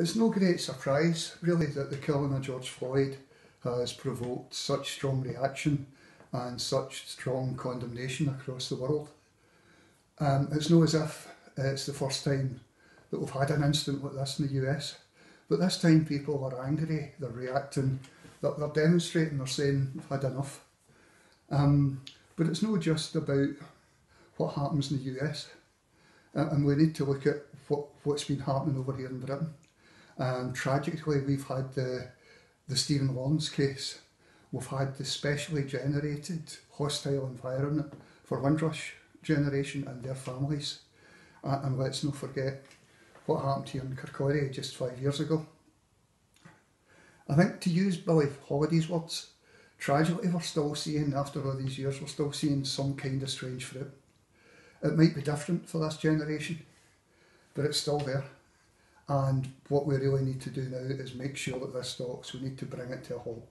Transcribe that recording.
It's no great surprise, really, that the killing of George Floyd has provoked such strong reaction and such strong condemnation across the world. Um, it's no as if it's the first time that we've had an incident like this in the US, but this time people are angry, they're reacting, they're, they're demonstrating, they're saying we've had enough. Um, but it's not just about what happens in the US, and we need to look at what, what's been happening over here in Britain. And tragically, we've had the, the Stephen Lawrence case. We've had the specially generated hostile environment for Windrush generation and their families. And let's not forget what happened here in Kirkcaldy just five years ago. I think to use Billie Holiday's words, tragically we're still seeing, after all these years, we're still seeing some kind of strange fruit. It might be different for this generation, but it's still there. And what we really need to do now is make sure that this stops. We need to bring it to a halt.